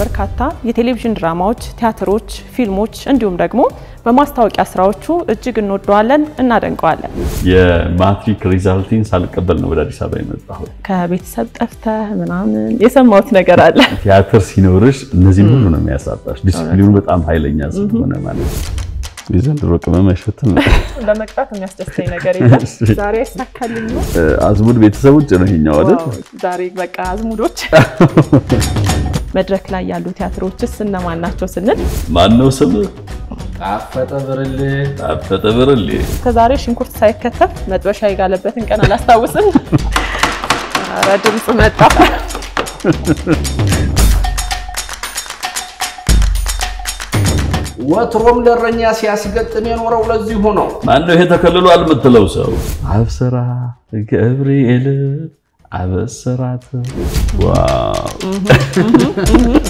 በበርካታ የቴሌቪዥን ድራማዎች፣ ቲያትሮች፣ ፊልሞች እንዲሁም ደግሞ በማስታወቂያ ስራዎቹ እጅግ እንወደዋለን፣ እናደንቀዋለን። የ matric result ኤን ሳልቀበል ነው ወደ አዲስ አበባ የመጣሁት። ከቤተሰብ ጠፍተህ ምናምን የሰማሁት ነገር አለ። ቲያትር ሲኖርሽ እነዚህን ሁሉ ነው የሚያሳጣሽ። ዲስፕሊኑ በጣም ኃይለኛ ስለሆነ ማለት ነው። የዘንድሮ ቅመም አይሸትም። ለመቅጣት የሚያስደስተኝ ነገር የለም። ዛሬ አይሳካልኝ አዝሙድ ቤተሰብ ውጭ ነው ይሄኛው አይደል? ዛሬ በቃ አዝሙዶች መድረክ ላይ ያሉ ቲያትሮችስ እነማን ናቸው ስንል ማን ነው ስም? ጣፈጠ ብርሌ ታፈጠ ብርሌ። ከዛሬ ሽንኩርት ሳይከተፍ መጥበሻ የጋለበትን ቀን አላስታውስም። ኧረ ድምፅ መጣ። ወትሮም ለእረኛ ሲያስገጥም የኖረው ለዚሁ ነው። ማን ነው ይሄ ተከልሏል የምትለው ሰው? አብስራ ገብርኤል አበሰራት። ዋው 嗯哼嗯哼嗯哼